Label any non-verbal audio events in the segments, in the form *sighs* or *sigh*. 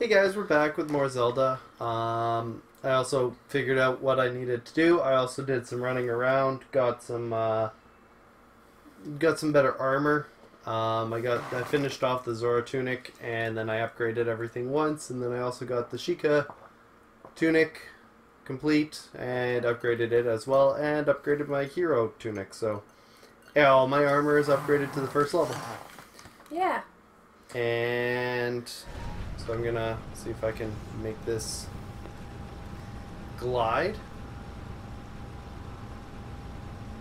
Hey guys, we're back with more Zelda. Um, I also figured out what I needed to do. I also did some running around, got some uh, got some better armor. Um, I got I finished off the Zora tunic, and then I upgraded everything once, and then I also got the Sheikah tunic complete and upgraded it as well, and upgraded my hero tunic. So, yeah, all my armor is upgraded to the first level. Yeah. And so I'm gonna see if I can make this glide.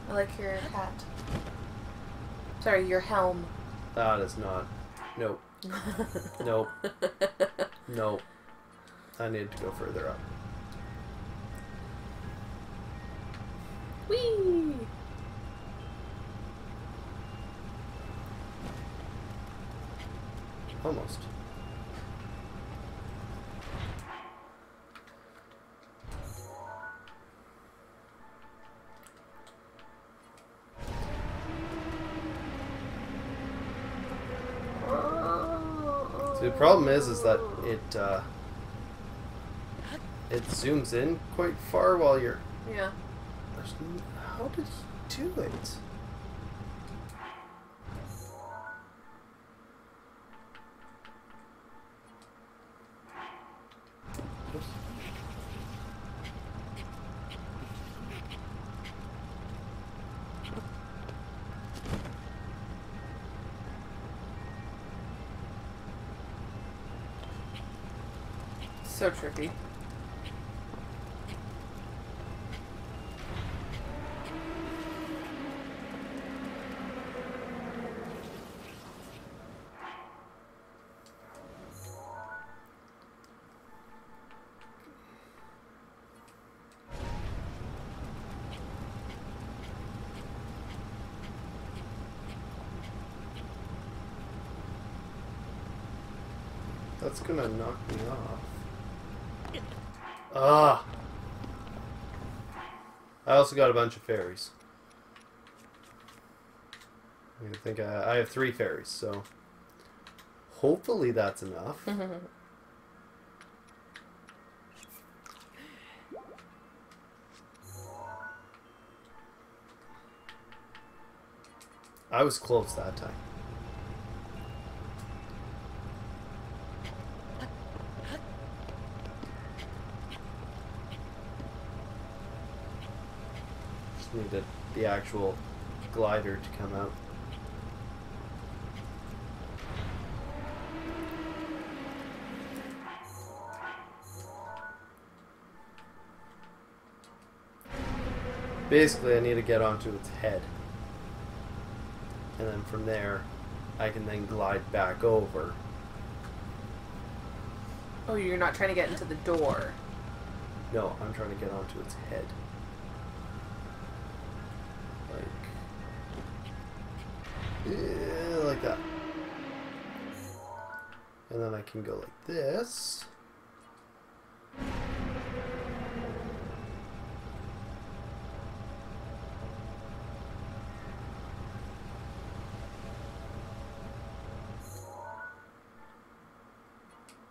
I like your hat. Sorry, your helm. That is not. Nope. *laughs* Nope. Nope. I need to go further up. Whee! Almost. The problem is, is that it uh, it zooms in quite far while you're. Yeah. How did he do it? That's gonna knock me off. Ah! I also got a bunch of fairies. I think I, I have three fairies, so hopefully that's enough. *laughs* I was close that time. Needed the actual glider to come out. Basically, I need to get onto its head. And then from there, I can then glide back over. Oh, you're not trying to get into the door. No, I'm trying to get onto its head. Like. Yeah, like that. And then I can go like this.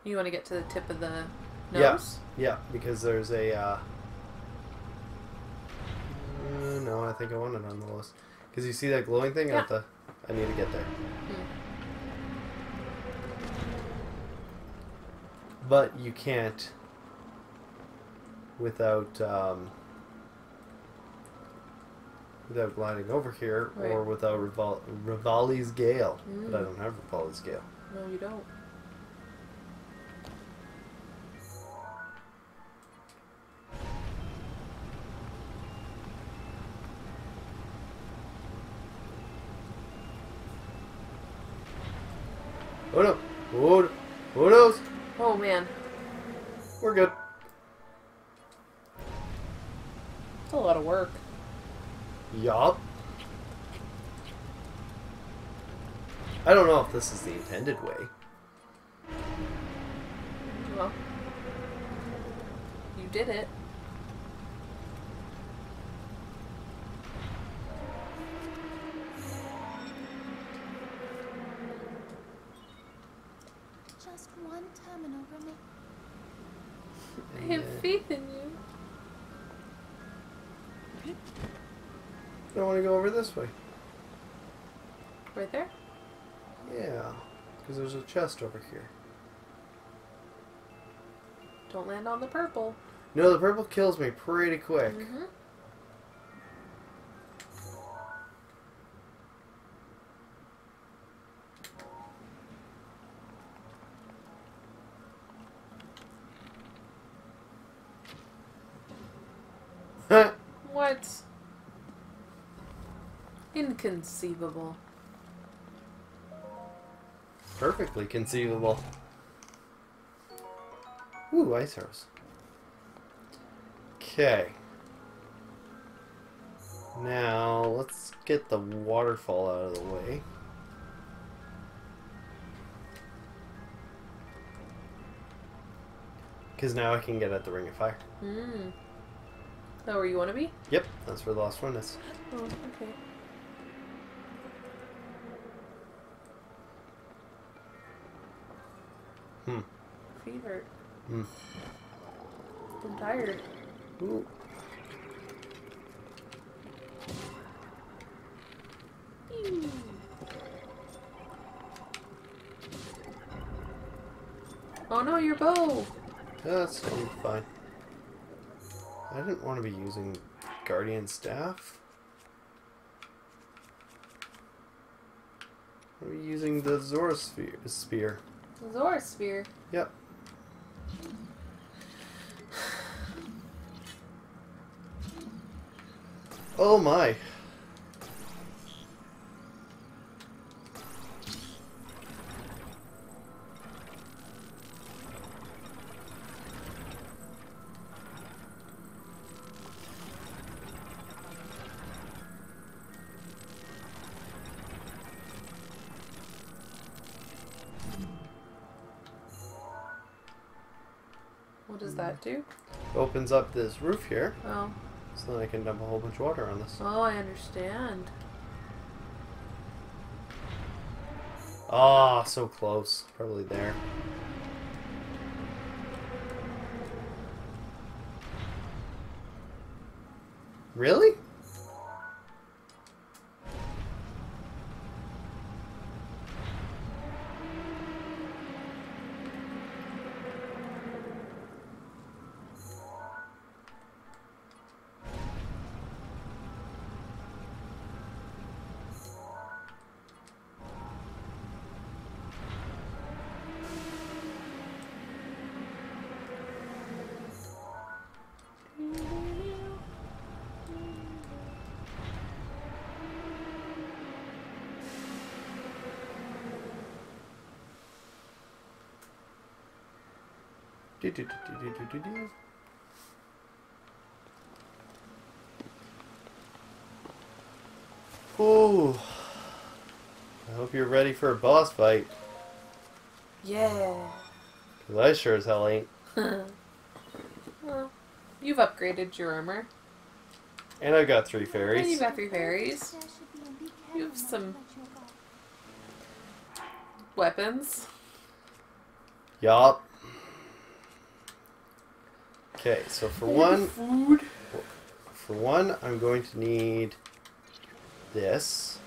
You want to get to the tip of the Yeah. nose? Yeah, yeah because there's a. Uh, no, I think I want it on the list. Because you see that glowing thing? I, have to, I need to get there. Hmm. But you can't without um, without gliding over here or without Rival- Revali's Gale. But I Mm. don't have Revali's Gale. No, you don't. This is the intended way. Well, you did it. Just one terminal I have then- faith in you. I want to go over this way. Right there? Yeah, because there's a chest over here. Don't land on the purple. No, the purple kills me pretty quick. Mm-hmm. *laughs* What? Inconceivable. Perfectly conceivable. Ooh, ice arrows. Okay. Now, let's get the waterfall out of the way. Because now I can get at the Ring of Fire. Hmm. That where you want to be? Yep, that's where the last one is. Oh, okay. Hmm. Feet hurt. Hmm. I'm tired. Ooh. Oh no, your bow! That's fine. I didn't want to be using Guardian Staff. I'm using the Zora sphere, spear. Zora spear. Yep. *sighs* Oh my. What does that do? Opens up this roof here, Oh. so then I can dump a whole bunch of water on this. Oh, I understand. Ah, so close. Probably there. Really? Do, do, do. Ooh. I hope you're ready for a boss fight. Yeah. Because I sure as hell ain't. *laughs* well, you've upgraded your armor. And I've got three And fairies. you've got three fairies. You have some weapons. Yup. Okay, so for one, Food. for one, I'm going to need this.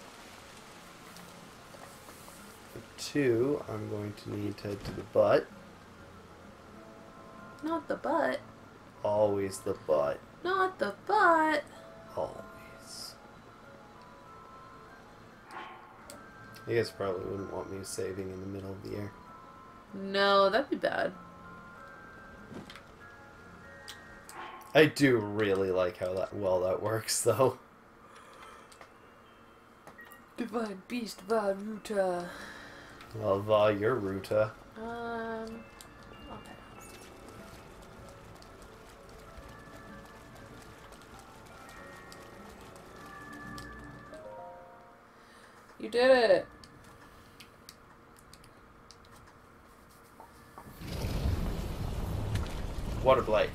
For two, I'm going to need to head to the butt. Not the butt. Always the butt. Not the butt. Always. You guys probably wouldn't want me saving in the middle of the air. No, that'd be bad. I do really like how that well that works though. Divine beast, Vah Ruta. Well, Va, your Ruta. Um, I'll pass. You did it. Water Blight.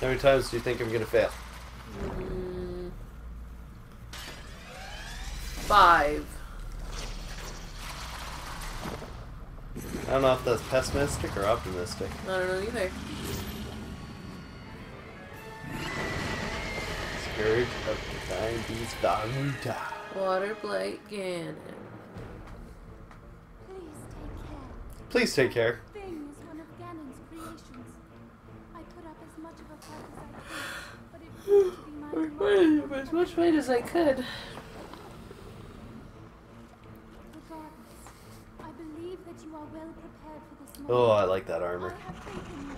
How many times do you think I'm gonna fail? Mm, five. I don't know if that's pessimistic or optimistic. I don't know either. Scourge of Divine Beast Vah Ruta. Water Blight Ganon. Please take care. Please take care. Thing is one of Ganon's creations. I put up as much of a fight as I could, but it proved to be my command. as much weight as I could. Regardless, I believe that you are well prepared for this moment. Oh, I like that armor. have faith in you.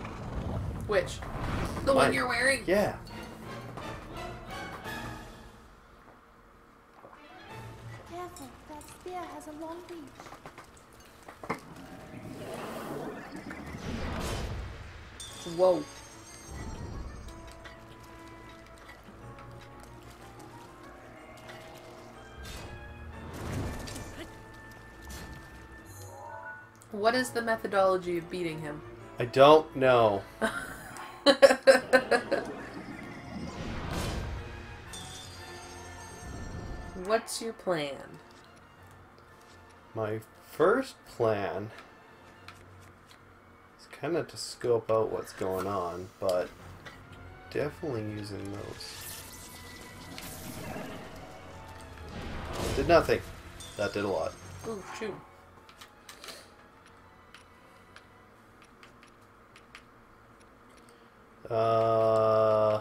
Which? The Mine. one you're wearing? Yeah. Careful, that spear has a long reach. Whoa. What is the methodology of beating him? I don't know. *laughs* What's your plan? My first plan is kind of to scope out what's going on, but definitely using those. Did nothing. That did a lot. Ooh, shoot. Uh,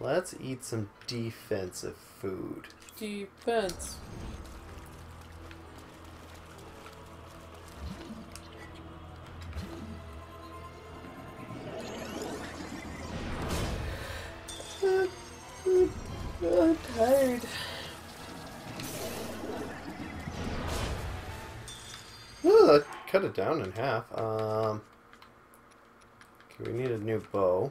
let's eat some defensive food. Defense. I'm tired. Ooh, that cut it down in half. Um, we need a new bow.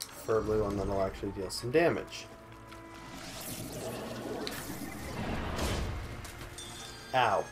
Preferably one that'll actually deal some damage. Ow.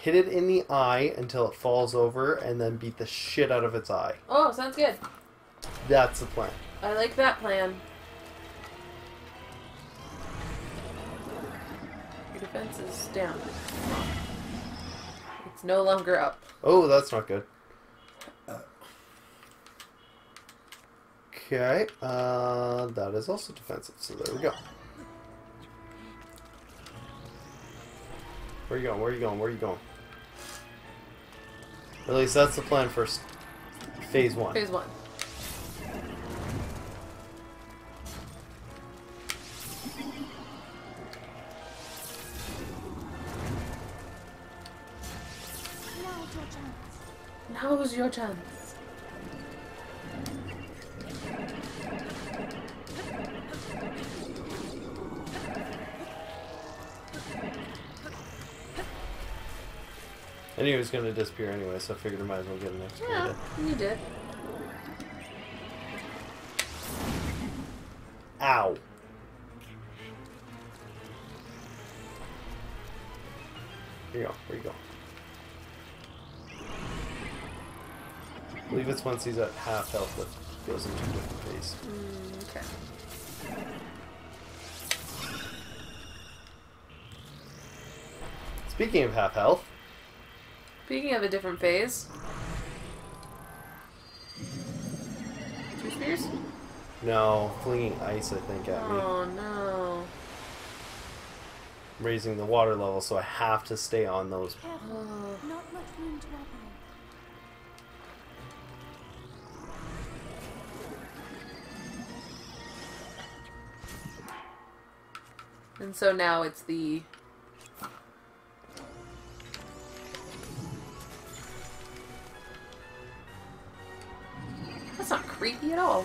Hit it in the eye until it falls over, and then beat the shit out of its eye. Oh, sounds good. That's the plan. I like that plan. Your defense is down. It's no longer up. Oh, that's not good. Okay, uh, that is also defensive, so there we go. Where you going? Where you going? Where you going? At least that's the plan for phase one. Phase one. Chance. Now's your chance. I knew he was going to disappear anyway, so I figured I might as well get an extra Yeah, hit. you did. Ow. Here you go. Where you go? I believe it's once he's at half health that goes into a different phase. Mm, okay. Speaking of half health, Speaking of a different phase. Two spears? No, flinging ice, I think, at me. Oh, no. Raising the water level, so I have to stay on those. Oh. And so now it's the At all.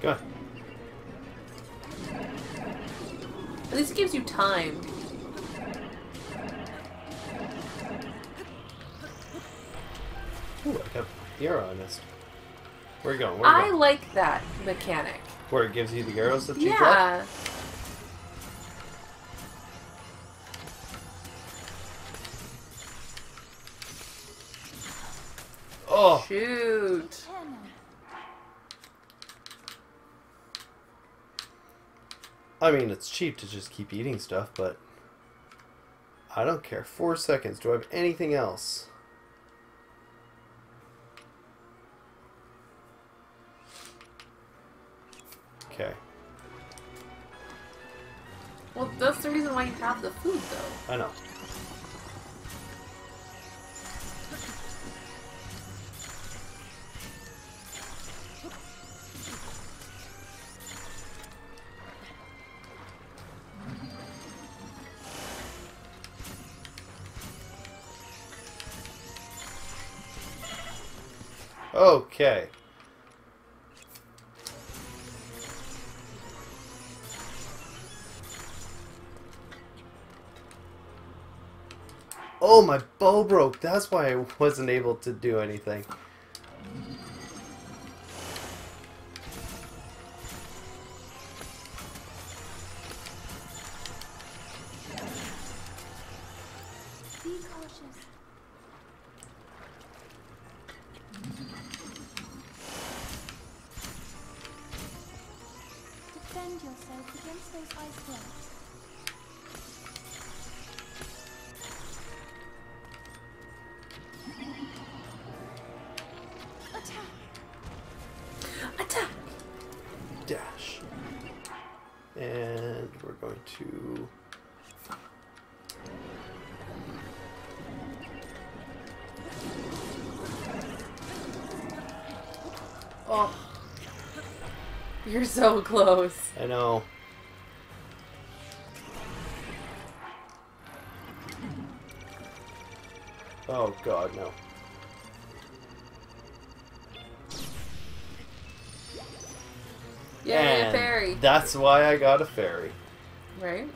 Go. At least it gives you time. I got the arrow I missed. Where you going? Where you I going? like that mechanic. Where it gives you the arrows that you drop? Yeah. Oh, Shoot. I mean, it's cheap to just keep eating stuff, but I don't care. Four seconds. Do I have anything else? Well, that's the reason why you have the food, though. I know. Okay. Oh, my bow broke. That's why I wasn't able to do anything. You're so close. I know. Oh god, no. Yeah, and fairy. That's why I got a fairy. Right?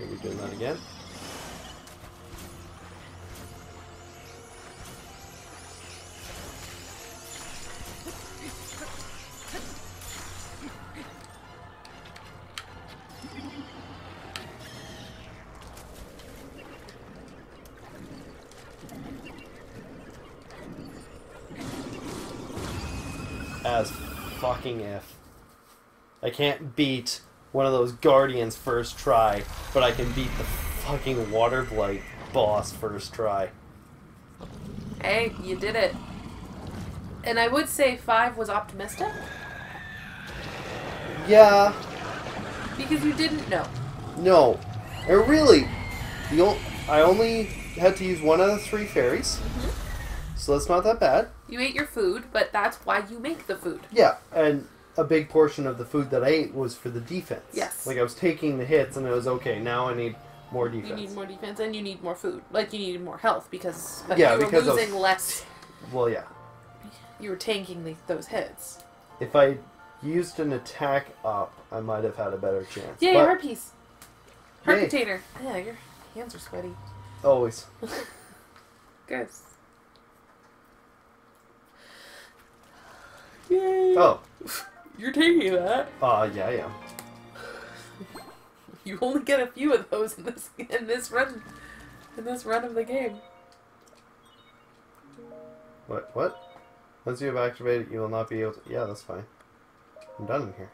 Are we doing that again? As fucking if. I can't beat one of those guardians first try, but I can beat the fucking water blight boss first try. Hey, you did it. And I would say five was optimistic Yeah, because you didn't know. no. I really, the o- I only had to use one out of three fairies, mm-hmm. so that's not that bad. You ate your food, but that's why you make the food. Yeah, and a big portion of the food that I ate was for the defense. Yes. Like I was taking the hits, and it was okay. Now I need more defense. You need more defense and you need more food. Like you needed more health because but Yeah, you were because of- losing less. Well, yeah. You were tanking the, those hits. If I used an attack up, I might have had a better chance. Yeah, But heart piece. Heart container. Yeah, your hands are sweaty. always. *laughs* *laughs* Good. Yay! Oh. *laughs* You're taking that. Uh, yeah, I am. *laughs* you only get a few of those in this in this run in this run of the game. What? What? Once you have activated, you will not be able to. Yeah, that's fine. I'm done in here.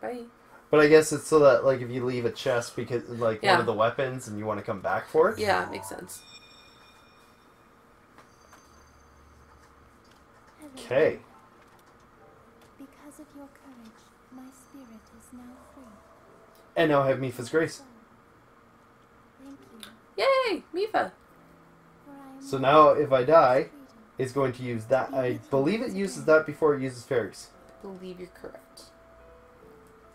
Bye. But I guess it's so that like if you leave a chest because like yeah. one of the weapons and you want to come back for it. Yeah, makes sense. Okay. And now I have Mipha's Grace. Thank you, Yay, Mifa. for I am So now if I die, it's going to use that. I believe it uses that before it uses fairies. I believe you're correct.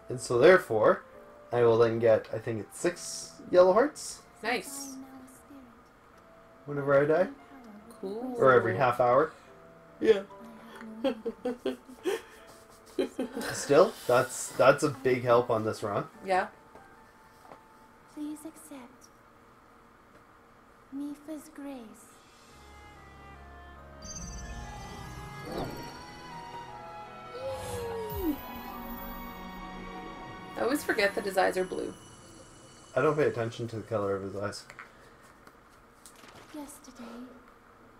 And so therefore, I will then get, I think it's six yellow hearts Nice. I am now a spirit. whenever I die. Gain power with the Cool. Or every half hour. Yeah. *laughs* I have no limits. *laughs* Still, that's that's a big help on this run. yeah. Please accept Mipha's grace. I always forget that his eyes are blue. I don't pay attention to the color of his eyes. Yesterday,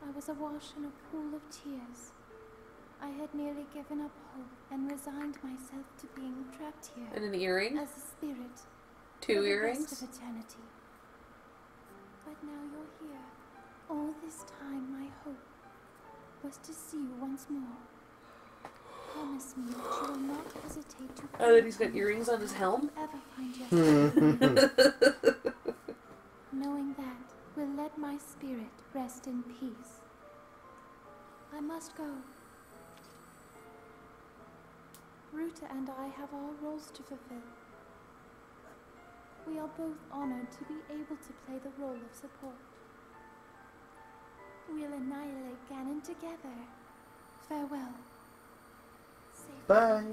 I was awash in a pool of tears. I had nearly given up hope and resigned myself to being trapped here And an earring. as a spirit Two for the earrings. rest of eternity. But now you're here. All this time, my hope was to see you once more. Promise me that you will not hesitate to. Oh, that he's got earrings on his helm? Ever find yourself Hmm. *laughs* knowing that will let my spirit rest in peace. I must go. Ruta and I have our roles to fulfill. We are both honored to be able to play the role of support. We'll annihilate Ganon together. Farewell. Save Bye.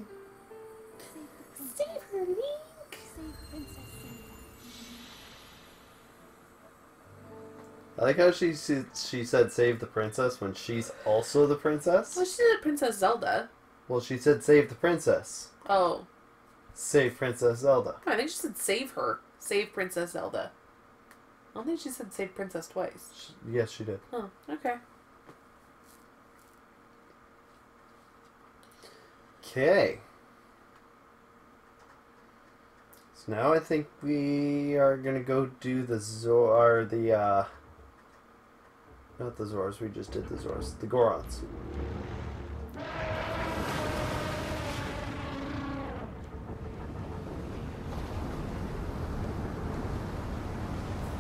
Save the princess. Save her, Link. Save Princess Zelda. I like how she said, she said save the princess when she's also the princess. Well, she said Princess Zelda. Well, she said save the princess. Oh, Save Princess Zelda. I think she said save her. Save Princess Zelda. I don't think she said save Princess twice. Sh- Yes, she did. Oh, okay. Okay. So now I think we are gonna go do the Zor, the uh, not the Zors. We just did the Zors, the Gorons.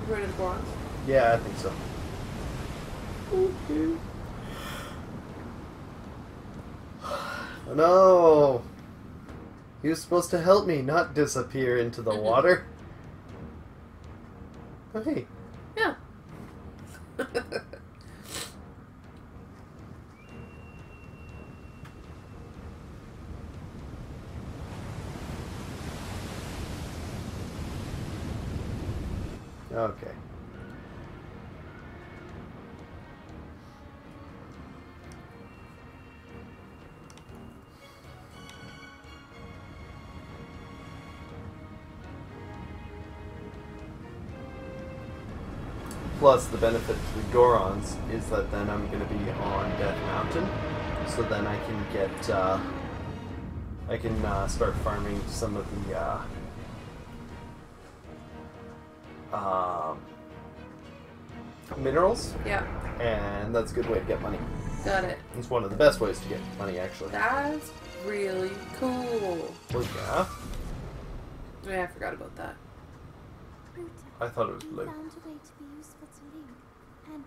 You ready to go? Yeah, I think so. Oh *sighs* no! He was supposed to help me, not disappear into the *laughs* water. Oh, hey. The benefit to the Gorons is that then I'm going to be on Death Mountain, so then I can get, uh, I can uh, start farming some of the, uh, um, minerals, yeah, and that's a good way to get money. got it. It's one of the best ways to get money, actually. That's really cool. Well, yeah, Yeah, I forgot about that. I thought it was we blue. found a way to be useful to Link and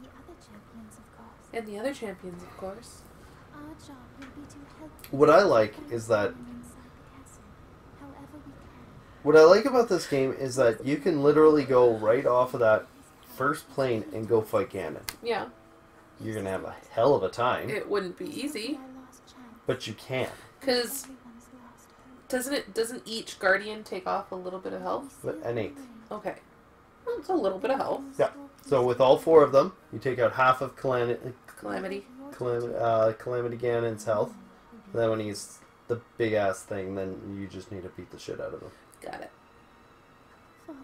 the other champions, of course. And the other champions, of course. Our job will be to help. What I like is that Ganon inside the castle, however we can. what I like about this game is that you can literally go right off of that first plane and go fight Ganon. Yeah, You're gonna have a hell of a time, it wouldn't be easy. Our last chance. but you can. Because Everyone's last hope. doesn't it? Doesn't each guardian take off a little bit of health? But an eighth. Okay. Well, it's a little bit of health. Yeah. So with all four of them, you take out half of Calamity, Calamity. Calam- uh, Calamity Ganon's health. Then when he's the big ass thing, then you just need to beat the shit out of him. Got it. Father,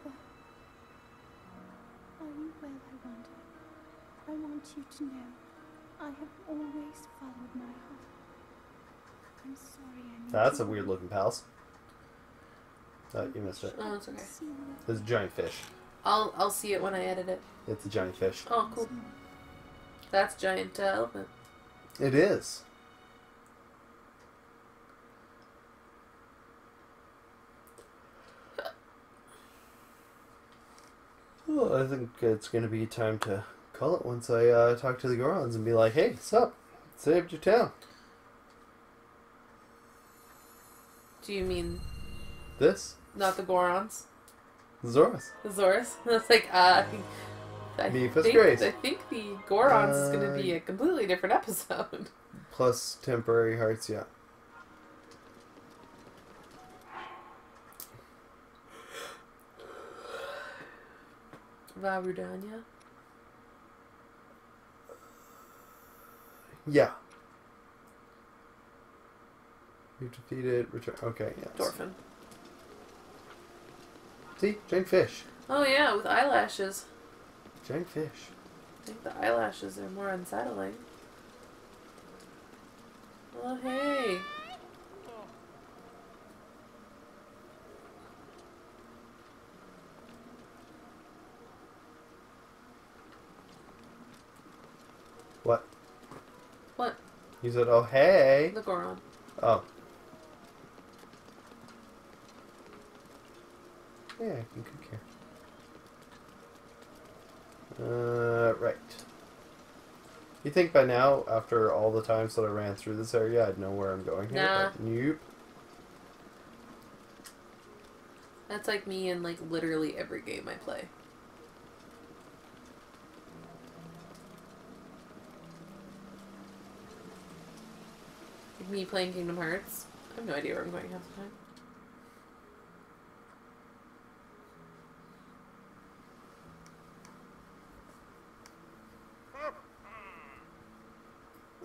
are you well, I wonder? I want you to know I have always followed my heart. I'm sorry I made That's you a weird looking pals. Oh, you missed it. Oh, it's okay. see It's a giant fish. I'll I'll see it when I edit it. It's a giant fish. Oh, cool. That's giant elephant. It is. I think it's going to be time to call it once I uh, talk to the Gorons and be like, hey, what's up? Saved your town. Do you mean this? Not the Gorons. Zorus. Zorus. *laughs* That's like, uh, I think. I think the Gorons is going Uh, to be a completely different episode. *laughs* plus temporary hearts. Yeah. Varudanya? Yeah. You defeated. Return. Okay. Yes. Dorephan. See, giant fish. Oh, yeah, with eyelashes. Giant fish. I think the eyelashes are more unsettling. Oh, hey. What? What? You said, "Oh hey." The Goron. Oh. Yeah, I can cook here. Uh, right. You think by now, after all the times that I ran through this area, I'd know where I'm going here? Nah. But nope. That's like me in like literally every game I play. Like me playing Kingdom Hearts. I have no idea where I'm going half the time.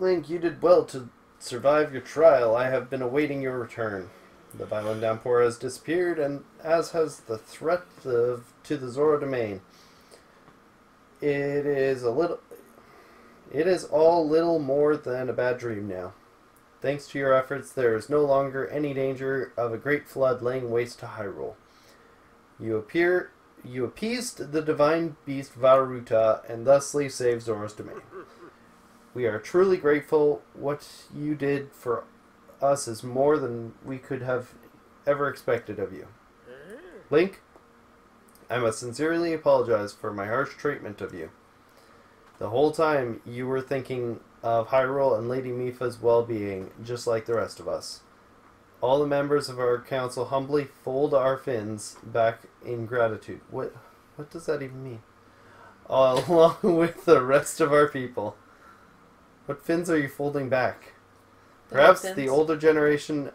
Link, you did well to survive your trial. I have been awaiting your return. The violent downpour has disappeared, and as has the threat of, to the Zora domain. It is a little. It is all little more than a bad dream now. Thanks to your efforts, there is no longer any danger of a great flood laying waste to Hyrule. You appear. You appeased the divine beast Vah Ruta, and thusly saved Zora's domain. We are truly grateful. What you did for us is more than we could have ever expected of you. Link, I must sincerely apologize for my harsh treatment of you. The whole time you were thinking of Hyrule and Lady Mipha's well being, just like the rest of us. All the members of our council humbly fold our fins back in gratitude. What what does that even mean? Along *laughs* with the rest of our people. What fins are you folding back? The Perhaps the older generation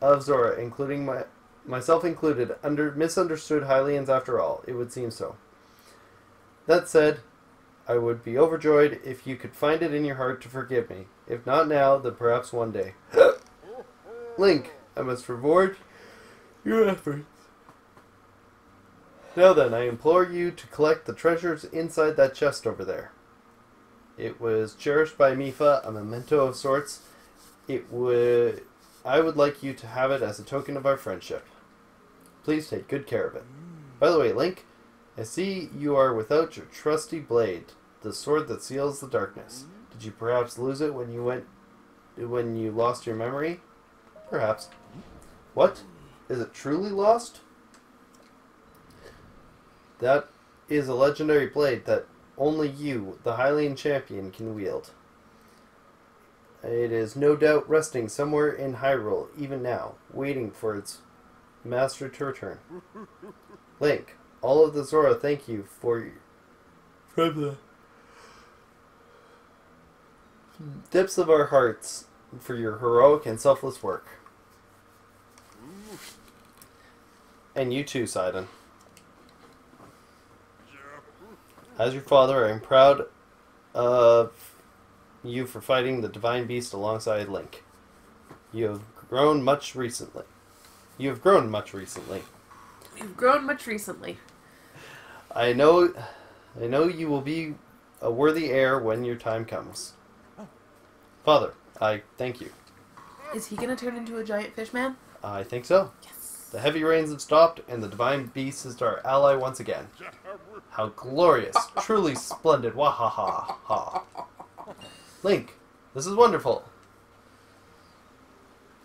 of Zora, including my myself included, under misunderstood Hylians after all. It would seem so. That said, I would be overjoyed if you could find it in your heart to forgive me. If not now, then perhaps one day. *laughs* Link, I must reward your efforts. Now then, I implore you to collect the treasures inside that chest over there. It was cherished by Mipha, a memento of sorts. It would I would like you to have it as a token of our friendship. Please take good care of it. By the way, Link, I see you are without your trusty blade, the sword that seals the darkness. Did you perhaps lose it when you went when you lost your memory? Perhaps. What? Is it truly lost? That is a legendary blade that only you, the Hylian champion, can wield. It is no doubt resting somewhere in Hyrule, even now, waiting for its master to return. *laughs* Link, all of the Zora thank you for your, from the depths of our hearts for your heroic and selfless work. And you too, Sidon. As your father, I am proud of you for fighting the divine beast alongside Link. You have grown much recently. You have grown much recently. You've grown much recently. I know I know you will be a worthy heir when your time comes. Father, I thank you. Is he gonna turn into a giant fish man? I think so. Yes. The heavy rains have stopped, and the divine beast is our ally once again. How glorious! Truly splendid! Wahaha! Ha! Link, this is wonderful.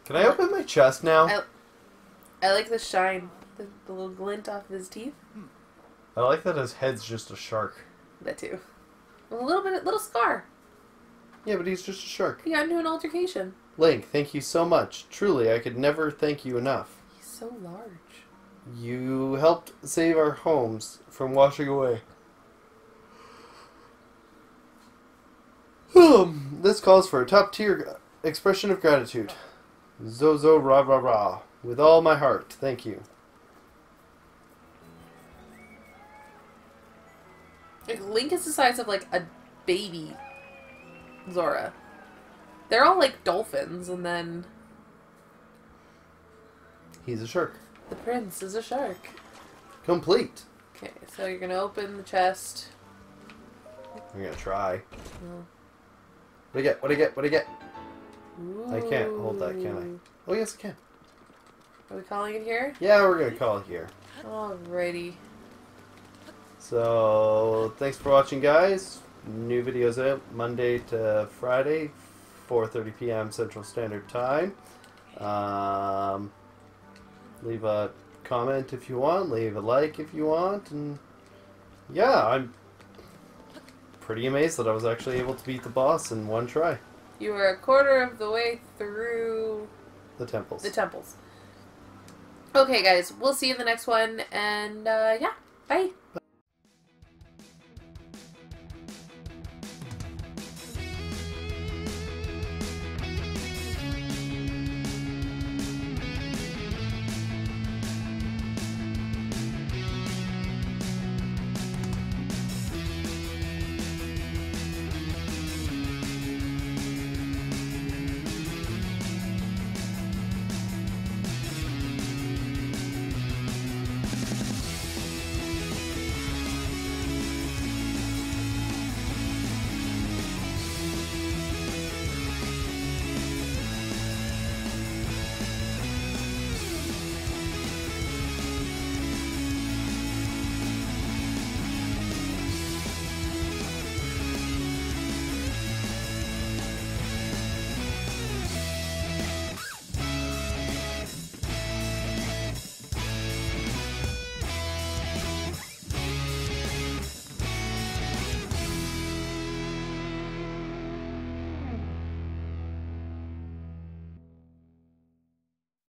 Can I open my chest now? I, I like the shine, the, the little glint off of his teeth. I like that his head's just a shark. That too. A little bit, a little scar. Yeah, but he's just a shark. He got into an altercation. Link, thank you so much. Truly, I could never thank you enough. So large. You helped save our homes from washing away. *sighs* Hmm, this calls for a top tier expression of gratitude. Zozo rah rah rah. With all my heart, thank you. Like Link is the size of like a baby Zora. They're all like dolphins, and then He's a shark. the prince is a shark. Complete. Okay, so you're gonna open the chest. I'm gonna try. Oh. What do I get? What do I get? What do I get? I can't hold that, can I? Oh yes, I can. Are we calling it here? Yeah, we're gonna call it here. Alrighty. So thanks for watching, guys. New videos out Monday to Friday, 4:30 p.m. Central Standard Time. Um, leave a comment if you want. Leave a like if you want, and yeah, I'm pretty amazed that I was actually able to beat the boss in one try. You were a quarter of the way through The temples. the temples. Okay, guys, we'll see you in the next one, and uh, yeah, bye.